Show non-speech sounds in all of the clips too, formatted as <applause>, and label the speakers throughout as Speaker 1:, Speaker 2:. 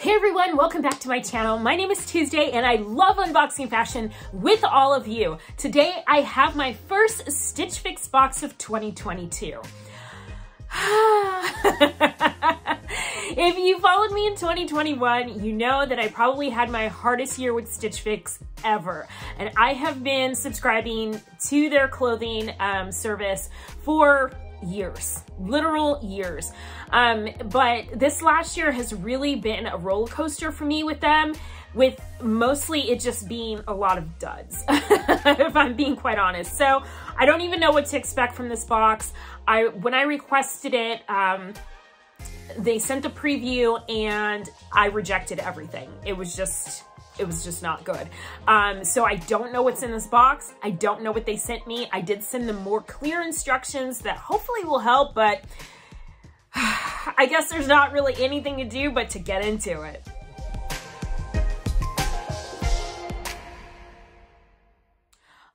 Speaker 1: Hey everyone, welcome back to my channel. My name is Tuesday and I love unboxing fashion with all of you. Today I have my first Stitch Fix box of 2022. <sighs> if you followed me in 2021, you know that I probably had my hardest year with Stitch Fix ever. And I have been subscribing to their clothing um, service for years, literal years. Um, but this last year has really been a roller coaster for me with them, with mostly it just being a lot of duds, <laughs> if I'm being quite honest. So I don't even know what to expect from this box. I When I requested it, um, they sent a preview and I rejected everything. It was just it was just not good. Um, so I don't know what's in this box. I don't know what they sent me. I did send them more clear instructions that hopefully will help, but <sighs> I guess there's not really anything to do but to get into it.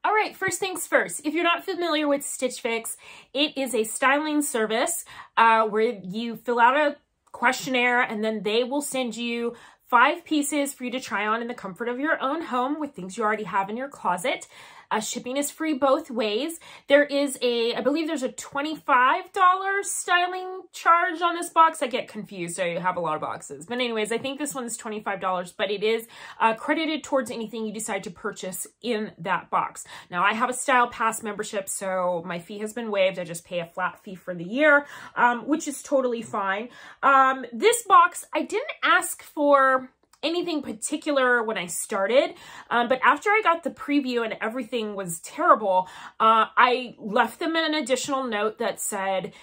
Speaker 1: All right, first things first, if you're not familiar with Stitch Fix, it is a styling service uh, where you fill out a questionnaire and then they will send you five pieces for you to try on in the comfort of your own home with things you already have in your closet. Uh, shipping is free both ways. There is a, I believe there's a $25 styling charge on this box. I get confused. I have a lot of boxes. But anyways, I think this one's $25, but it is uh, credited towards anything you decide to purchase in that box. Now, I have a Style Pass membership, so my fee has been waived. I just pay a flat fee for the year, um, which is totally fine. Um, this box, I didn't ask for anything particular when I started, um, but after I got the preview and everything was terrible, uh, I left them an additional note that said,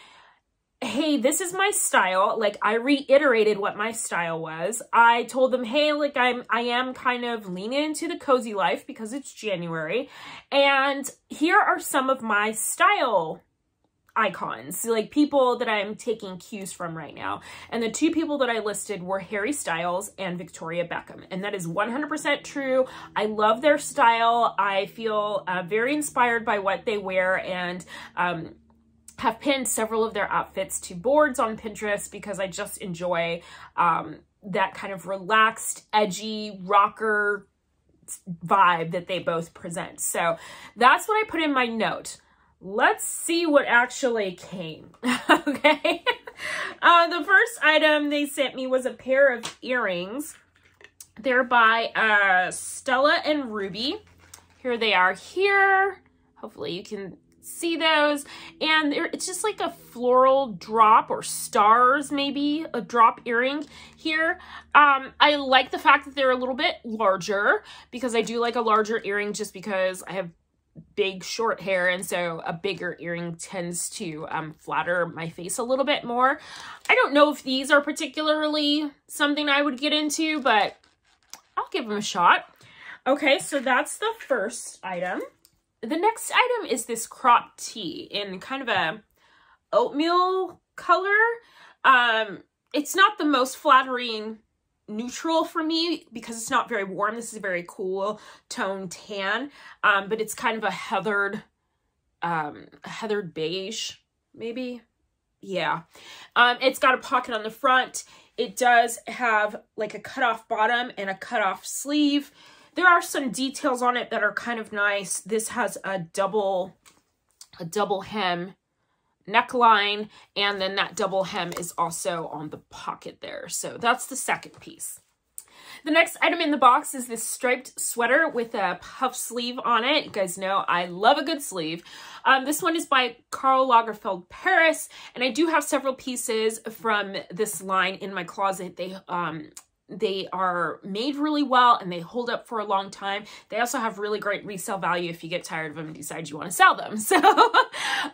Speaker 1: hey, this is my style. Like I reiterated what my style was. I told them, hey, like I'm, I am kind of leaning into the cozy life because it's January. And here are some of my style icons, like people that I'm taking cues from right now. And the two people that I listed were Harry Styles and Victoria Beckham. And that is 100% true. I love their style. I feel uh, very inspired by what they wear and um, have pinned several of their outfits to boards on Pinterest because I just enjoy um, that kind of relaxed, edgy, rocker vibe that they both present. So that's what I put in my note let's see what actually came, <laughs> okay? Uh, the first item they sent me was a pair of earrings. They're by uh, Stella and Ruby. Here they are here. Hopefully you can see those. And it's just like a floral drop or stars, maybe, a drop earring here. Um, I like the fact that they're a little bit larger because I do like a larger earring just because I have big short hair and so a bigger earring tends to um, flatter my face a little bit more. I don't know if these are particularly something I would get into, but I'll give them a shot. Okay, so that's the first item. The next item is this crop tee in kind of a oatmeal color. Um, it's not the most flattering neutral for me because it's not very warm. This is a very cool tone tan, um, but it's kind of a heathered, um, heathered beige, maybe. Yeah. Um, it's got a pocket on the front. It does have like a cutoff bottom and a cutoff sleeve. There are some details on it that are kind of nice. This has a double, a double hem neckline and then that double hem is also on the pocket there. So that's the second piece. The next item in the box is this striped sweater with a puff sleeve on it. You guys know I love a good sleeve. Um, this one is by Karl Lagerfeld Paris, and I do have several pieces from this line in my closet. They um, they are made really well and they hold up for a long time. They also have really great resale value if you get tired of them and decide you want to sell them. <laughs> So,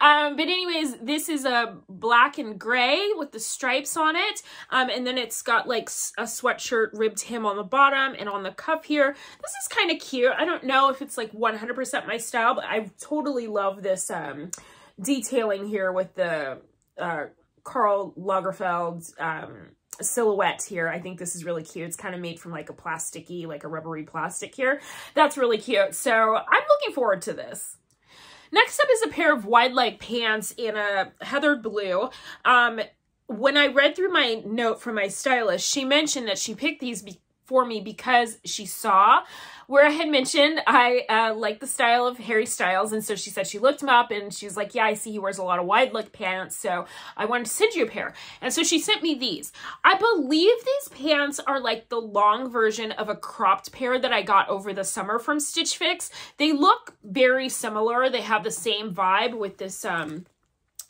Speaker 1: um, but anyways, this is a black and gray with the stripes on it. Um, and then it's got like a sweatshirt ribbed hem on the bottom and on the cuff here. This is kind of cute. I don't know if it's like 100% my style, but I totally love this um, detailing here with the uh, Karl Lagerfeld um, silhouette here. I think this is really cute. It's kind of made from like a plasticky, like a rubbery plastic here. That's really cute. So I'm looking forward to this. Next up is a pair of wide leg pants in a heathered blue. Um, when I read through my note from my stylist, she mentioned that she picked these for me because she saw where I had mentioned I uh, like the style of Harry Styles. And so she said she looked him up and she was like, yeah, I see he wears a lot of wide leg pants. So I wanted to send you a pair. And so she sent me these. I believe these pants are like the long version of a cropped pair that I got over the summer from Stitch Fix. They look very similar. They have the same vibe with this, um,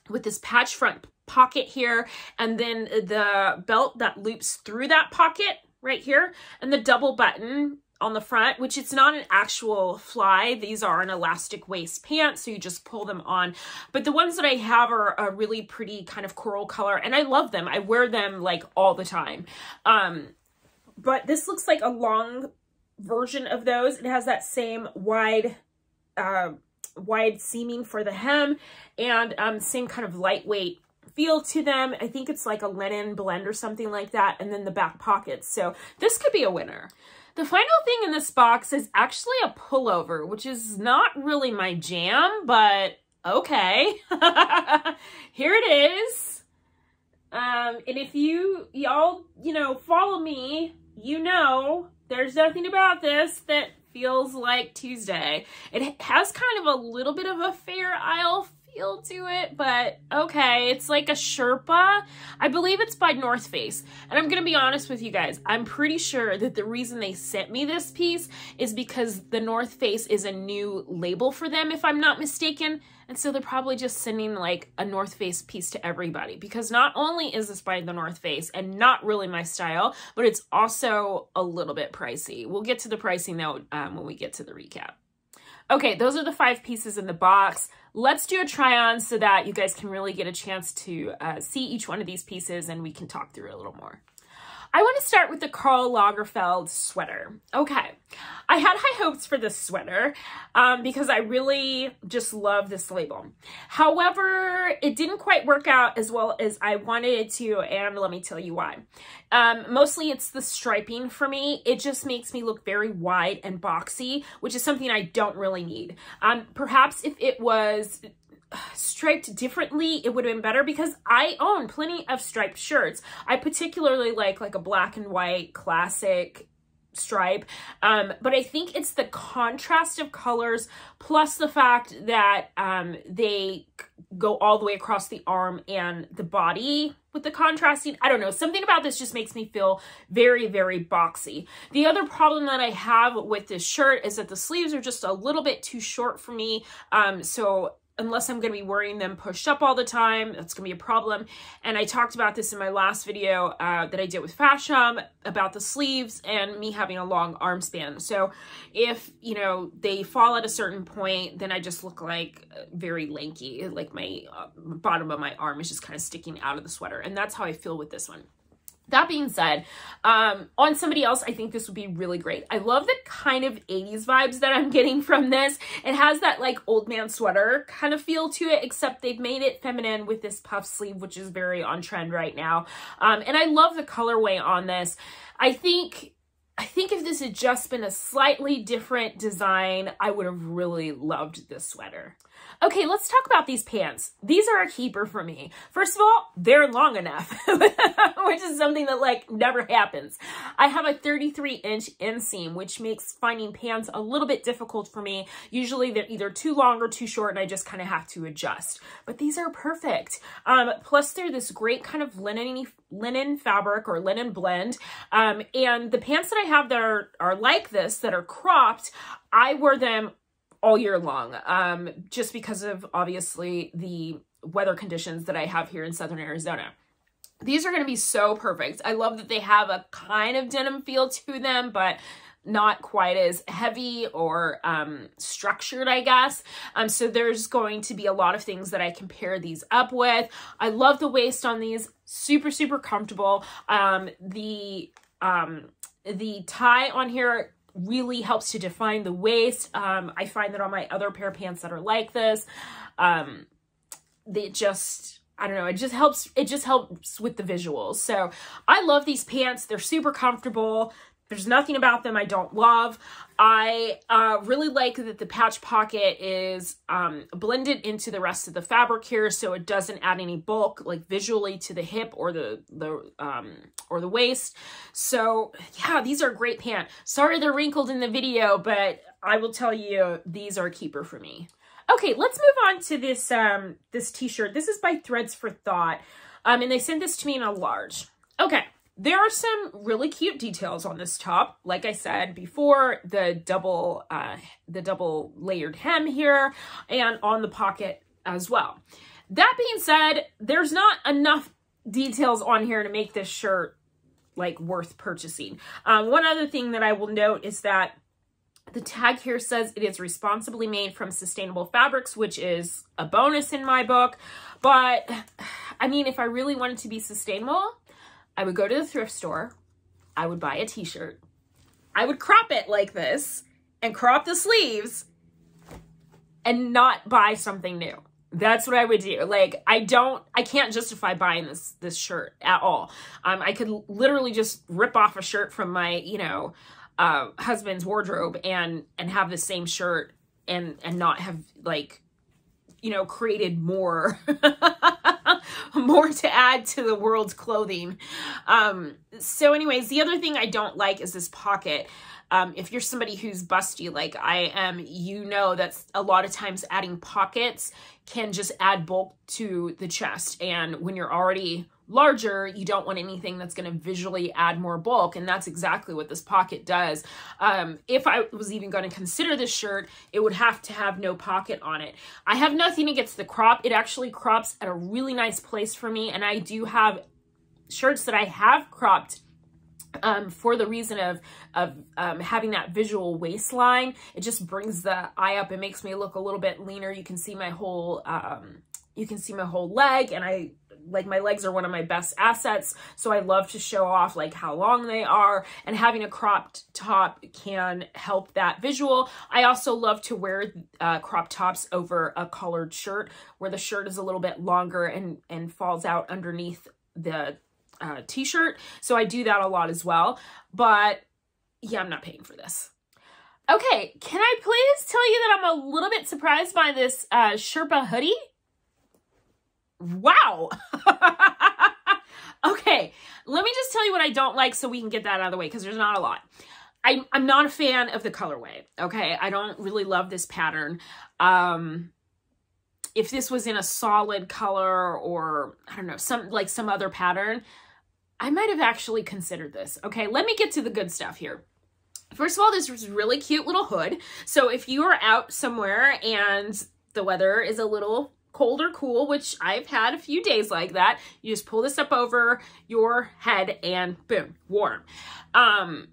Speaker 1: with this patch front pocket here and then the belt that loops through that pocket right here and the double button on the front, which it's not an actual fly. These are an elastic waist pants, so you just pull them on. But the ones that I have are a really pretty kind of coral color, and I love them. I wear them like all the time. Um, but this looks like a long version of those. It has that same wide, uh, wide seaming for the hem and um, same kind of lightweight feel to them. I think it's like a linen blend or something like that. And then the back pockets. So this could be a winner. The final thing in this box is actually a pullover, which is not really my jam, but okay. <laughs> Here it is. Um, and if you, y'all, you know, follow me, you know, there's nothing about this that feels like Tuesday. It has kind of a little bit of a Fair Isle feel to it, but okay. It's like a Sherpa. I believe it's by North Face. And I'm going to be honest with you guys. I'm pretty sure that the reason they sent me this piece is because the North Face is a new label for them, if I'm not mistaken. And so they're probably just sending like a North Face piece to everybody because not only is this by the North Face and not really my style, but it's also a little bit pricey. We'll get to the pricing though um, when we get to the recap. Okay, those are the five pieces in the box. Let's do a try on so that you guys can really get a chance to uh, see each one of these pieces and we can talk through a little more. I want to start with the Karl Lagerfeld sweater. Okay, I had high hopes for this sweater um, because I really just love this label. However, it didn't quite work out as well as I wanted it to, and let me tell you why. Um, mostly it's the striping for me. It just makes me look very wide and boxy, which is something I don't really need. Um, perhaps if it was striped differently, it would have been better because I own plenty of striped shirts. I particularly like like a black and white classic stripe. Um, but I think it's the contrast of colors plus the fact that um, they go all the way across the arm and the body with the contrasting. I don't know. Something about this just makes me feel very, very boxy. The other problem that I have with this shirt is that the sleeves are just a little bit too short for me. Um, so unless I'm going to be wearing them pushed up all the time, that's going to be a problem. And I talked about this in my last video uh, that I did with Fashion about the sleeves and me having a long arm span. So if, you know, they fall at a certain point, then I just look like uh, very lanky, like my uh, bottom of my arm is just kind of sticking out of the sweater. And that's how I feel with this one. That being said, um, on somebody else, I think this would be really great. I love the kind of 80s vibes that I'm getting from this. It has that like old man sweater kind of feel to it, except they've made it feminine with this puff sleeve, which is very on trend right now. Um, and I love the colorway on this. I think I think if this had just been a slightly different design, I would have really loved this sweater. Okay, let's talk about these pants. These are a keeper for me. First of all, they're long enough, <laughs> which is something that like never happens. I have a 33 inch inseam, which makes finding pants a little bit difficult for me. Usually they're either too long or too short and I just kind of have to adjust. But these are perfect. Um, plus they're this great kind of linen linen fabric or linen blend. Um, and the pants that I have that are, are like this, that are cropped, I wear them all year long, um, just because of obviously the weather conditions that I have here in Southern Arizona. These are going to be so perfect. I love that they have a kind of denim feel to them, but not quite as heavy or um, structured, I guess. Um, so there's going to be a lot of things that I compare these up with. I love the waist on these. Super, super comfortable. Um, the, um, the tie on here really helps to define the waist. Um, I find that on my other pair of pants that are like this, um, they just, I don't know, it just helps, it just helps with the visuals. So I love these pants. They're super comfortable. There's nothing about them I don't love. I uh, really like that the patch pocket is um, blended into the rest of the fabric here, so it doesn't add any bulk, like visually, to the hip or the the um, or the waist. So yeah, these are great pants. Sorry they're wrinkled in the video, but I will tell you these are a keeper for me. Okay, let's move on to this um, this t-shirt. This is by Threads for Thought, um, and they sent this to me in a large. Okay. There are some really cute details on this top. Like I said before, the double, uh, the double layered hem here and on the pocket as well. That being said, there's not enough details on here to make this shirt like worth purchasing. Um, one other thing that I will note is that the tag here says it is responsibly made from sustainable fabrics, which is a bonus in my book. But I mean, if I really wanted to be sustainable, I would go to the thrift store. I would buy a t-shirt. I would crop it like this and crop the sleeves and not buy something new. That's what I would do. Like, I don't, I can't justify buying this, this shirt at all. Um, I could literally just rip off a shirt from my, you know, uh, husband's wardrobe and, and have the same shirt and, and not have like, you know, created more <laughs> <laughs> more to add to the world's clothing. Um, so anyways, the other thing I don't like is this pocket. Um, if you're somebody who's busty like I am, you know that a lot of times adding pockets can just add bulk to the chest. And when you're already larger, you don't want anything that's going to visually add more bulk. And that's exactly what this pocket does. Um, if I was even going to consider this shirt, it would have to have no pocket on it. I have nothing against the crop. It actually crops at a really nice place for me. And I do have shirts that I have cropped um, for the reason of, of um, having that visual waistline. It just brings the eye up. It makes me look a little bit leaner. You can see my whole, um, you can see my whole leg and I like my legs are one of my best assets. So I love to show off like how long they are and having a cropped top can help that visual. I also love to wear uh, crop tops over a collared shirt where the shirt is a little bit longer and, and falls out underneath the uh, t-shirt. So I do that a lot as well. But yeah, I'm not paying for this. Okay, can I please tell you that I'm a little bit surprised by this uh, Sherpa hoodie? Wow. <laughs> okay, let me just tell you what I don't like so we can get that out of the way because there's not a lot. I'm, I'm not a fan of the colorway, okay? I don't really love this pattern. Um, if this was in a solid color or, I don't know, some like some other pattern, I might have actually considered this. Okay, let me get to the good stuff here. First of all, this was really cute little hood. So if you are out somewhere and the weather is a little cold or cool, which I've had a few days like that. You just pull this up over your head and boom, warm. Um,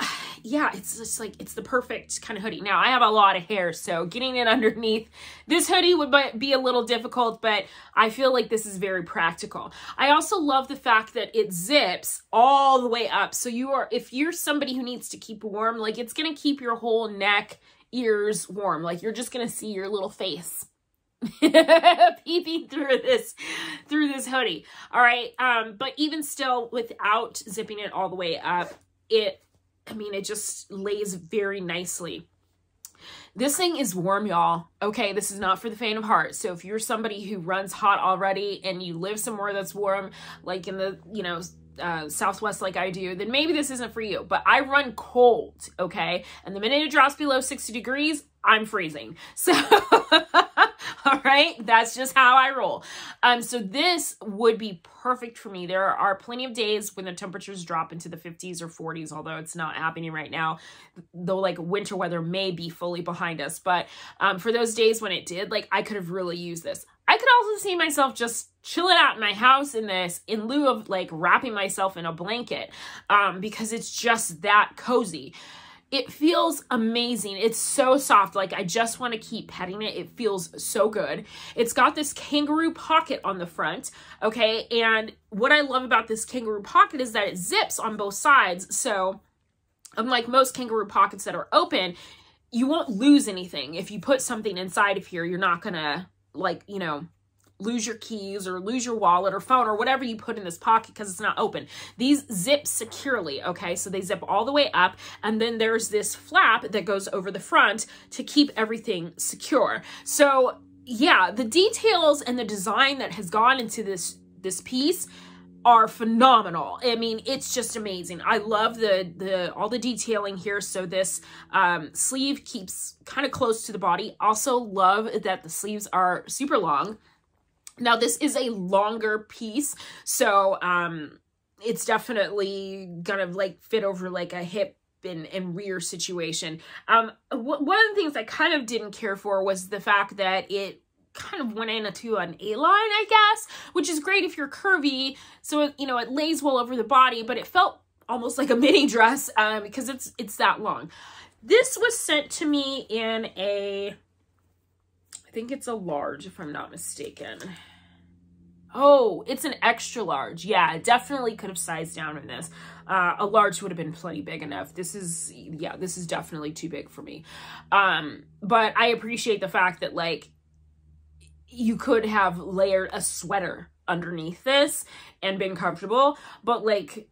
Speaker 1: <sighs> yeah, it's just like, it's the perfect kind of hoodie. Now, I have a lot of hair, so getting it <laughs> underneath this hoodie would be a little difficult, but I feel like this is very practical. I also love the fact that it zips all the way up. So you are, if you're somebody who needs to keep warm, like it's going to keep your whole neck, ears warm. Like you're just going to see your little face <laughs> peeping through this through this hoodie all right um but even still without zipping it all the way up it i mean it just lays very nicely this thing is warm y'all okay this is not for the faint of heart so if you're somebody who runs hot already and you live somewhere that's warm like in the you know uh, Southwest like I do, then maybe this isn't for you. But I run cold, okay? And the minute it drops below 60 degrees, I'm freezing. <laughs> So <laughs> All right. That's just how I roll. Um, so this would be perfect for me. There are plenty of days when the temperatures drop into the 50s or 40s, although it's not happening right now, though like winter weather may be fully behind us. But um, for those days when it did, like I could have really used this. I could also see myself just chilling out in my house in this in lieu of like wrapping myself in a blanket um, because it's just that cozy. It feels amazing. It's so soft. Like I just want to keep petting it. It feels so good. It's got this kangaroo pocket on the front. Okay. And what I love about this kangaroo pocket is that it zips on both sides. So unlike most kangaroo pockets that are open, you won't lose anything. If you put something inside of here, you're not going to like, you know, lose your keys or lose your wallet or phone or whatever you put in this pocket because it's not open. These zip securely, okay? So they zip all the way up and then there's this flap that goes over the front to keep everything secure. So yeah, the details and the design that has gone into this this piece are phenomenal. I mean, it's just amazing. I love the the all the detailing here. So this um, sleeve keeps kind of close to the body. Also love that the sleeves are super long. Now this is a longer piece, so um, it's definitely gonna like fit over like a hip and, and rear situation. Um, one of the things I kind of didn't care for was the fact that it kind of went into an A-line, I guess, which is great if you're curvy. So, you know, it lays well over the body, but it felt almost like a mini dress um, because it's, it's that long. This was sent to me in a, I think it's a large if I'm not mistaken. Oh, it's an extra large. Yeah, definitely could have sized down in this. Uh, a large would have been plenty big enough. This is, yeah, this is definitely too big for me. Um, but I appreciate the fact that like you could have layered a sweater underneath this and been comfortable, but like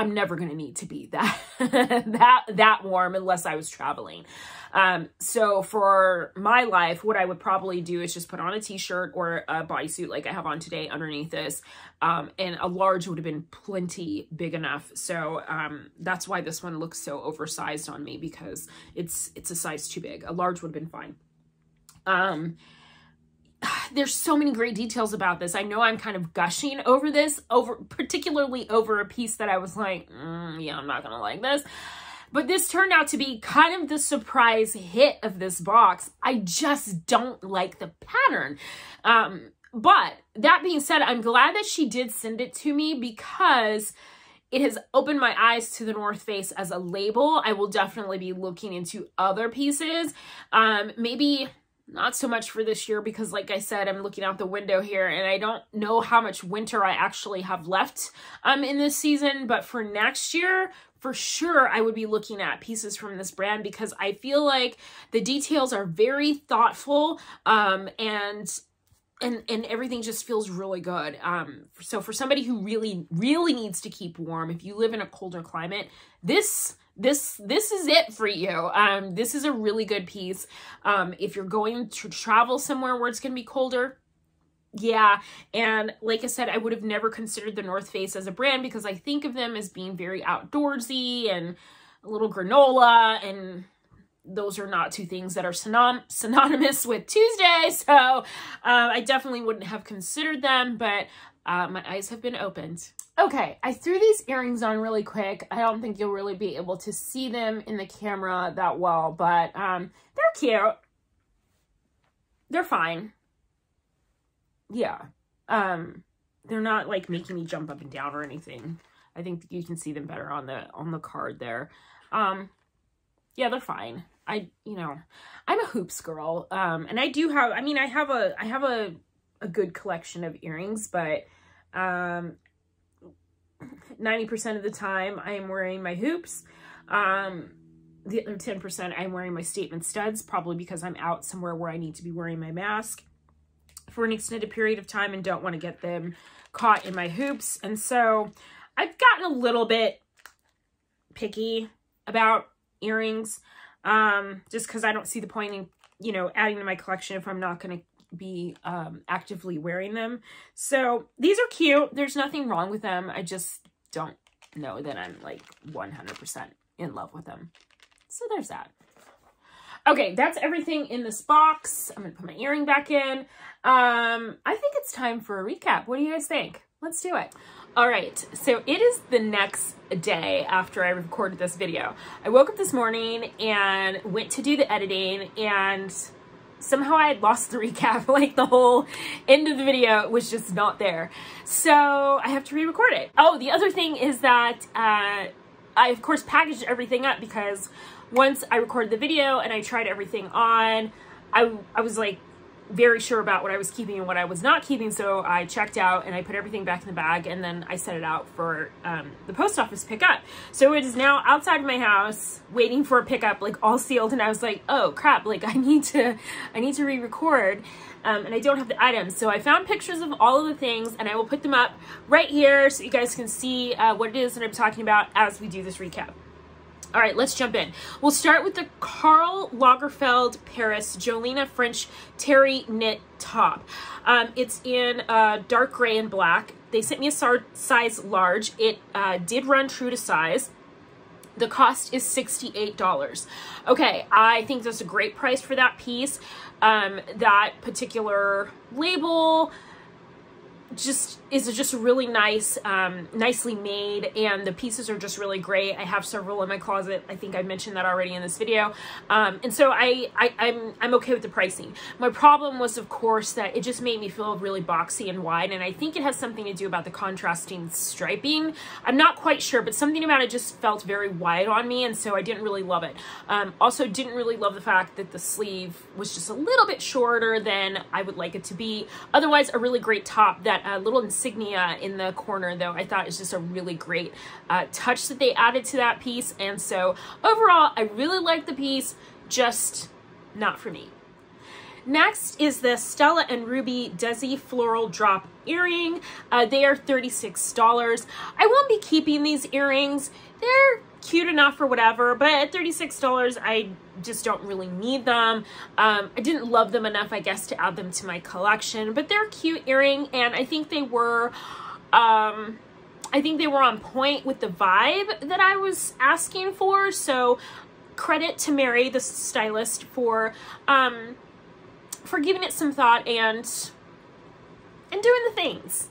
Speaker 1: I'm never going to need to be that <laughs> that that warm unless I was traveling. Um, so for my life, what I would probably do is just put on a t-shirt or a bodysuit like I have on today underneath this. Um, and a large would have been plenty big enough. So um, that's why this one looks so oversized on me because it's it's a size too big. A large would have been fine. Um, <sighs> there's so many great details about this. I know I'm kind of gushing over this, over particularly over a piece that I was like, mm, yeah, I'm not going to like this. But this turned out to be kind of the surprise hit of this box. I just don't like the pattern. Um, but that being said, I'm glad that she did send it to me because it has opened my eyes to the North Face as a label. I will definitely be looking into other pieces. Um, maybe not so much for this year because like I said, I'm looking out the window here and I don't know how much winter I actually have left um, in this season. But for next year, for sure, I would be looking at pieces from this brand because I feel like the details are very thoughtful um, and and and everything just feels really good. Um, so for somebody who really really needs to keep warm, if you live in a colder climate, this this this is it for you. Um, this is a really good piece. Um, if you're going to travel somewhere where it's going to be colder, yeah, and like I said, I would have never considered the North Face as a brand because I think of them as being very outdoorsy and a little granola and those are not two things that are synon synonymous with Tuesday. <laughs> So uh, I definitely wouldn't have considered them, but uh, my eyes have been opened. Okay, I threw these earrings on really quick. I don't think you'll really be able to see them in the camera that well, but um, they're cute. They're fine. Yeah. Um, they're not like making me jump up and down or anything. I think you can see them better on the on the card there. Um, yeah, they're fine. I, you know, I'm a hoops girl. Um, and I do have, I mean, I have a, I have a, a good collection of earrings, but, um, 90% of the time I am wearing my hoops. Um, the other 10% I'm wearing my statement studs, probably because I'm out somewhere where I need to be wearing my mask for an extended period of time and don't want to get them caught in my hoops. And so I've gotten a little bit picky about earrings um, just because I don't see the point in, you know, adding to my collection if I'm not going to be um, actively wearing them. So these are cute. There's nothing wrong with them. I just don't know that I'm like 100% in love with them. So there's that. Okay, that's everything in this box. I'm going to put my earring back in. Um, I think it's time for a recap. What do you guys think? Let's do it. All right, so it is the next day after I recorded this video. I woke up this morning and went to do the editing and somehow I had lost the <laughs> recap, like the whole end of the video was just not there. So I have to re-record it. Oh, the other thing is that uh, I of course packaged everything up because once I recorded the video and I tried everything on, I, I was like, very sure about what I was keeping and what I was not keeping. So I checked out and I put everything back in the bag and then I set it out for um, the post office pickup. So it is now outside my house waiting for a pickup, like all sealed. And I was like, oh crap, like I need to, I need to re-record. um, and I don't have the items. So I found pictures of all of the things and I will put them up right here so you guys can see uh, what it is that I'm talking about as we do this recap. All right, let's jump in. We'll start with the Karl Lagerfeld Paris Jolena French Terry knit top. Um, it's in uh, dark gray and black. They sent me a size large. It uh, did run true to size. The cost is $68. Okay, I think that's a great price for that piece. Um, that particular label, just is just really nice, um, nicely made, and the pieces are just really great. I have several in my closet. I think I mentioned that already in this video. Um, and so I, I, I'm, I'm okay with the pricing. My problem was, of course, that it just made me feel really boxy and wide, and I think it has something to do about the contrasting striping. I'm not quite sure, but something about it just felt very wide on me, and so I didn't really love it. Um, also, didn't really love the fact that the sleeve was just a little bit shorter than I would like it to be. Otherwise, a really great top that uh, little insignia in the corner though I thought is just a really great uh, touch that they added to that piece and so overall I really like the piece just not for me. Next is the Stella and Ruby Desi Floral Drop Earring. Uh, they are $36. I won't be keeping these earrings. They're cute enough or whatever, but at $36, I just don't really need them. Um, I didn't love them enough, I guess, to add them to my collection, but they're cute earring, and I think they were, um, I think they were on point with the vibe that I was asking for, so credit to Mary, the stylist, for, um, for giving it some thought and, and doing the things.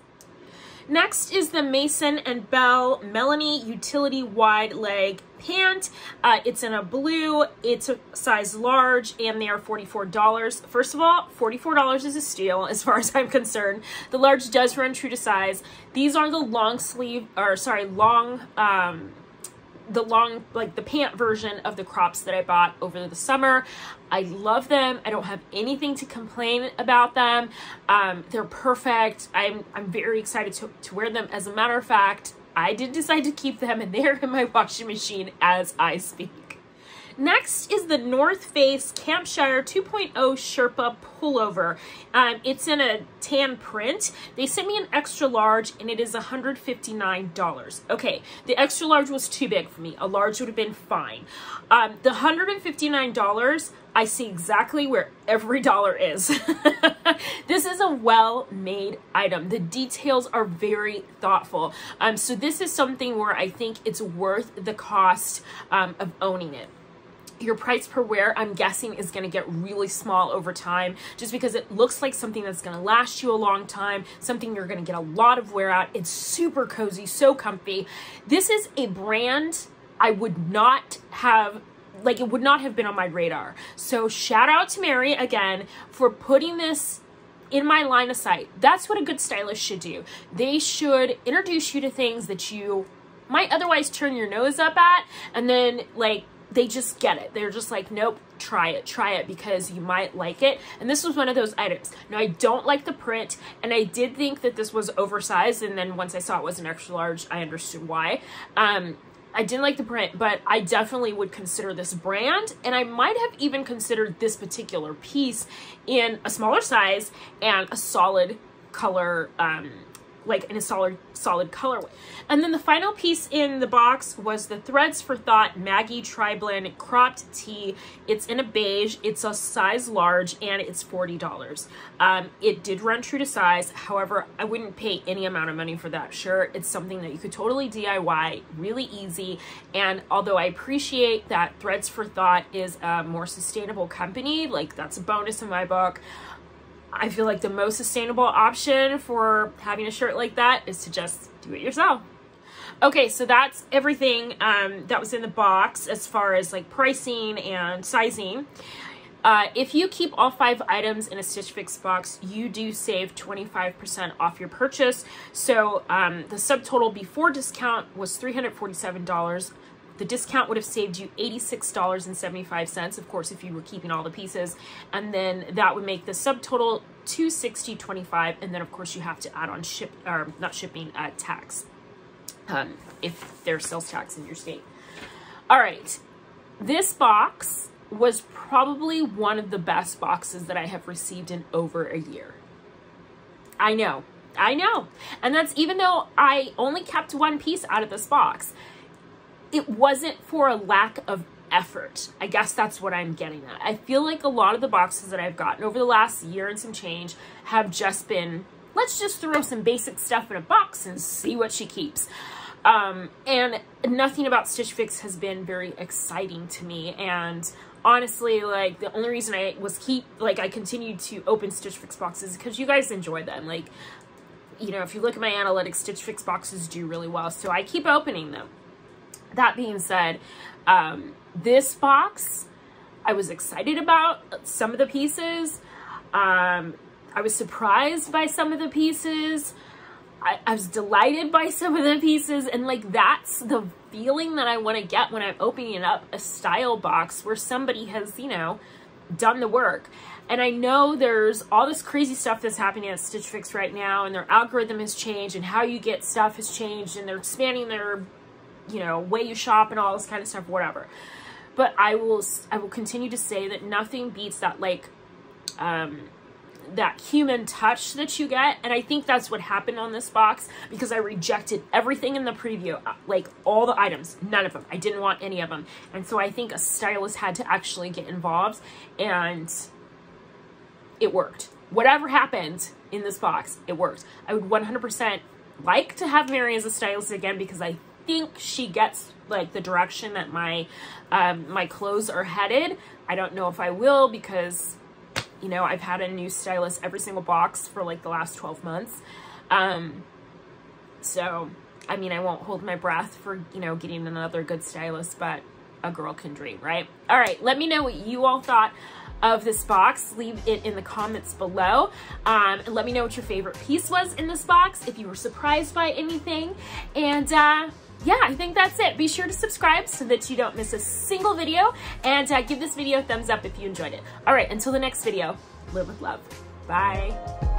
Speaker 1: Next is the Mason and Belle Melanie Utility Wide Leg Pant. Uh, it's in a blue, it's a size large, and they are $44. First of all, $44 is a steal as far <laughs> as I'm concerned. The large does run true to size. These are the long sleeve, or sorry, long um, the long, like the pant version of the crops that I bought over the summer. I love them. I don't have anything to complain about them. Um, they're perfect. I'm, I'm very excited to, to wear them. As a matter of fact, I did decide to keep them and <laughs> they're in my washing machine as I speak. Next is the North Face Campshire 2.0 Sherpa pullover. Um, it's in a tan print. They sent me an extra large and it is $159. Okay, the extra large was too big for me. A large would have been fine. Um, the $159, I see exactly where every dollar is. <laughs> this is a well-made item. The details are very thoughtful. Um, so this is something where I think it's worth the cost um, of owning it your price per wear, I'm guessing, is going to get really small over time just because it looks like something that's going to last you a long time, something you're going to get a lot of wear out. It's super cozy, so comfy. This is a brand I would not have like it would not have been on my radar. So shout out to Mary again for putting this in my line of sight. That's what a good stylist should do. They should introduce you to things that you might otherwise turn your nose up at and then like they just get it. They're just like, nope, try it, try it because you might like it. And this was one of those items. Now, I don't like the print, and I did think that this was oversized, and then once I saw it was an extra large, I understood why. Um, I didn't like the print, but I definitely would consider this brand, and I might have even considered this particular piece in a smaller size and a solid color um, like in a solid solid colorway. And then the final piece in the box was the Threads for Thought Maggie Tri-Blend Cropped Tee. It's in a beige, it's a size large, and it's $40. Um, it did run true to size, however, I wouldn't pay any amount of money for that shirt. It's something that you could totally DIY, really easy, and although I appreciate that Threads for Thought is a more sustainable company, like that's a bonus in my book, I feel like the most sustainable option for having a shirt like that is to just do it yourself. Okay, so that's everything um, that was in the box as far as like pricing and sizing. Uh, if you keep all five items in a Stitch Fix box, you do save 25% off your purchase. So um, the subtotal before discount was $347. The discount would have saved you $86.75, of course, if you were keeping all the pieces. And then that would make the subtotal 260.25 and then of course you have to add on ship or not shipping uh, tax um, if there's sales tax in your state. All right, this box was probably one of the best boxes that I have received in over a year. I know, I know. And that's even though I only kept one piece out of this box, it wasn't for a lack of effort. I guess that's what I'm getting at. I feel like a lot of the boxes that I've gotten over the last year and some change have just been, let's just throw some basic stuff in a box and see what she keeps. Um, and nothing about Stitch Fix has been very exciting to me. And honestly, like the only reason I was keep, like I continued to open Stitch Fix boxes because you guys enjoy them. Like, you know, if you look at my analytics, Stitch Fix boxes do really well. So I keep opening them. That being said, um, this box, I was excited about some of the pieces. Um, I was surprised by some of the pieces. I, I was delighted by some of the pieces and like that's the feeling that I want to get when I'm opening up a style box where somebody has, you know, done the work. And I know there's all this crazy stuff that's happening at Stitch Fix right now and their algorithm has changed and how you get stuff has changed and they're expanding their, you know, way you shop and all this kind of stuff, whatever. But I will, I will continue to say that nothing beats that like, um, that human touch that you get. And I think that's what happened on this box because I rejected everything in the preview, uh, like all the items, none of them. I didn't want any of them. And so I think a stylist had to actually get involved and it worked. Whatever happened in this box, it worked. I would 100% like to have Mary as a stylist again because I think she gets like the direction that my um, my clothes are headed. I don't know if I will because you know, I've had a new stylist every single box for like the last 12 months. Um, so, I mean, I won't hold my breath for, you know, getting another good stylist, but a girl can dream, right? All right, let me know what you all thought of this box. Leave it in the comments below. Um, and let me know what your favorite piece was in this box, if you were surprised by anything. And uh, yeah, I think that's it. Be sure to subscribe so that you don't miss a single video and uh, give this video a thumbs up if you enjoyed it. All right, until the next video, live with love. Bye.